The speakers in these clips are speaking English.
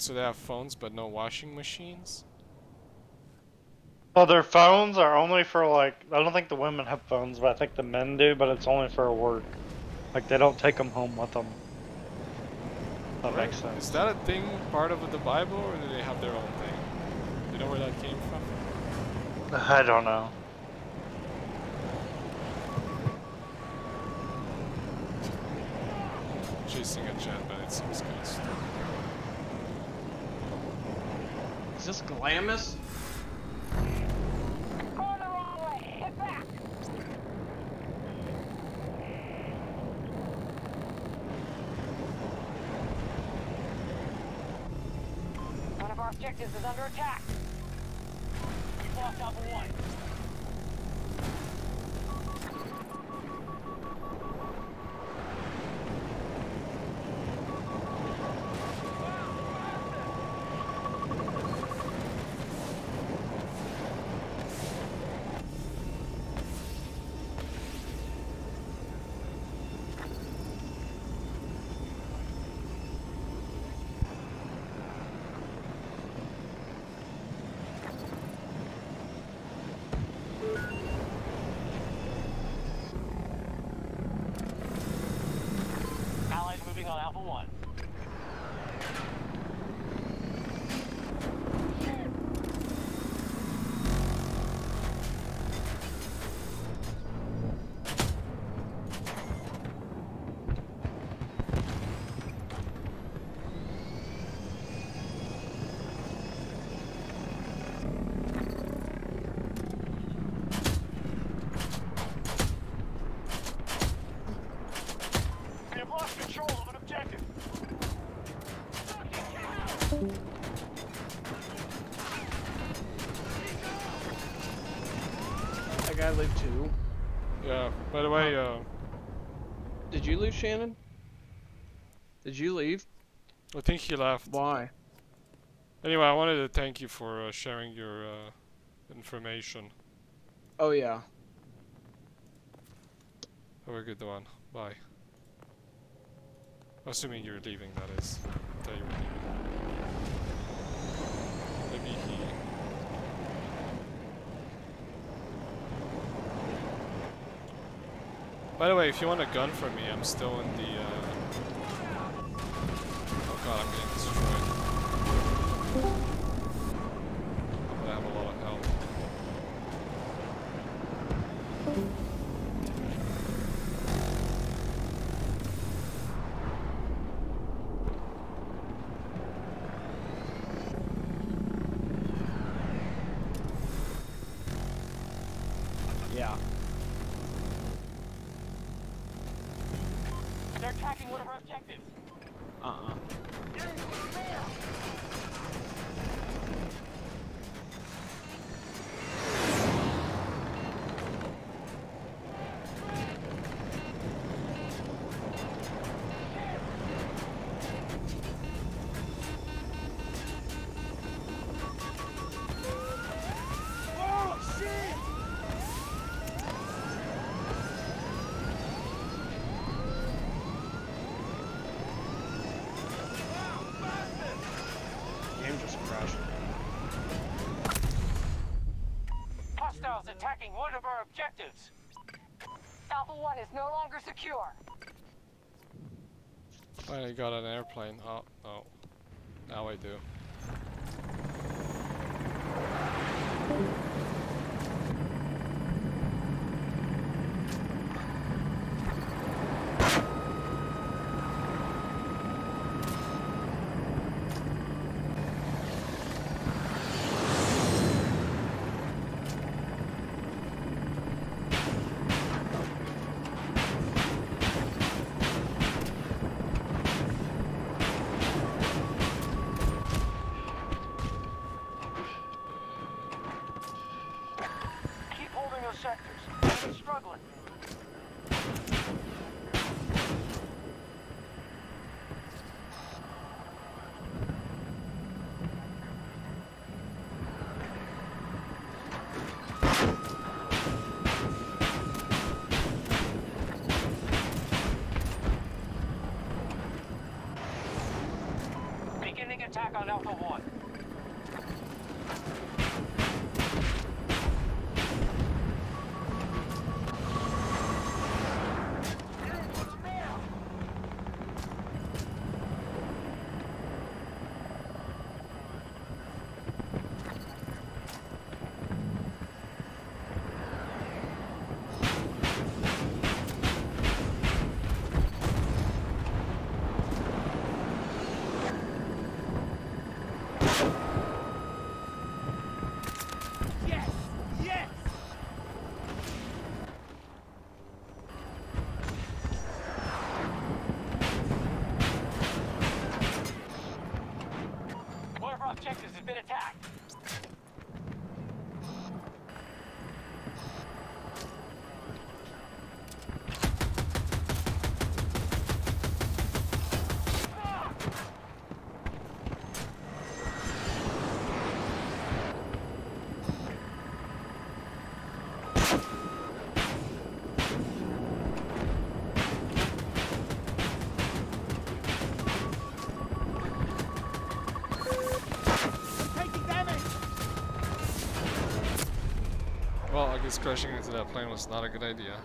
So they have phones but no washing machines? Well, their phones are only for like. I don't think the women have phones, but I think the men do. But it's only for work. Like they don't take them home with them. That Right. makes sense. Is that a thing part of the Bible or do they have their own thing? Do you know where that came from? I don't know. Chasing a jet, but it seems kind of stupid. Is this Glamis? Objectives is under attack. Lost Alpha 1. Have lost control of an objective. That guy lived too. Yeah, by the way, uh, Did you leave, Shannon? Did you leave? I think he left. Why? Anyway, I wanted to thank you for uh, sharing your uh, information. Oh yeah. Have a good one. Bye. Assuming you're leaving, that is. That you leaving. Maybe he. By the way, if you want a gun from me, I'm still in the. Uh... Oh god, I'm getting attacking one of our objectives. Alpha 1 is no longer secure. Finally got an airplane. Oh, no. Now I do. On Alpha 1. Well, I guess crashing into that plane was not a good idea.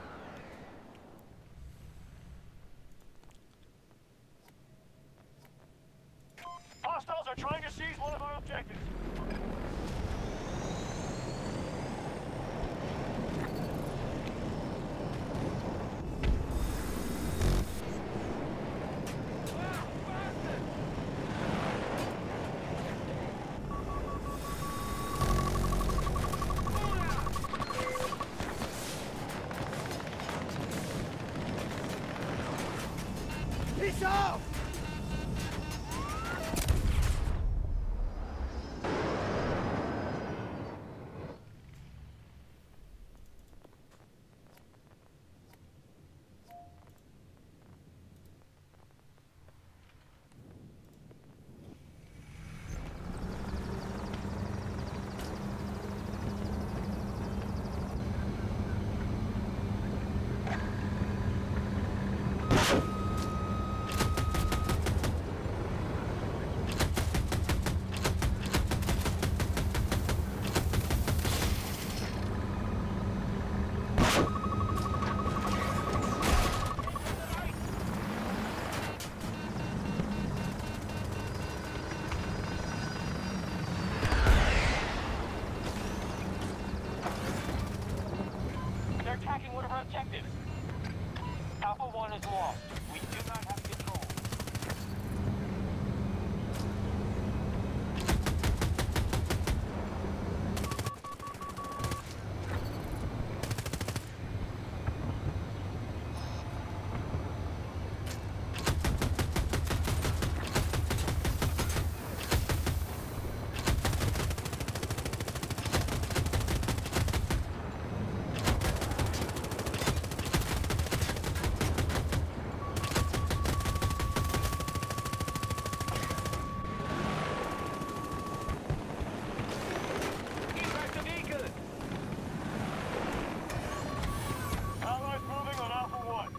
Is lost. We do not have control. Evac the beacon! Allies moving on Alpha 1.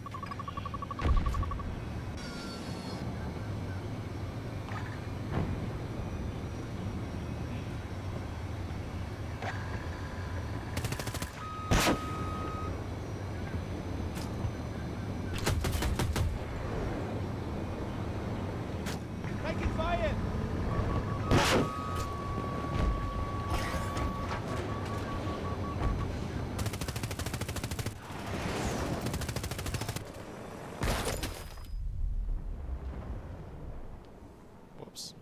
Whoops.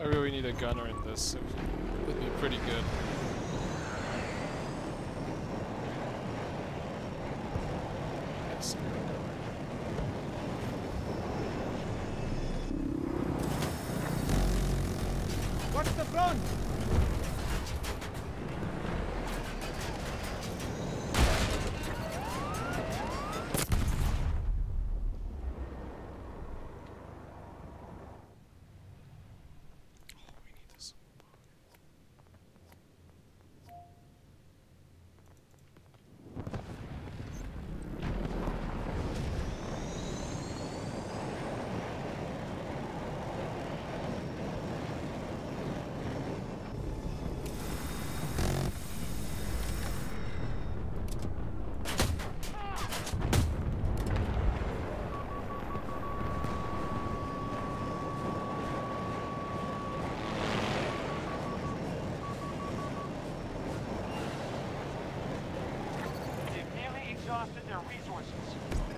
I really need a gunner in this. It would be pretty good. Yes. What's the front? Oh, we need this. Exhausted their resources.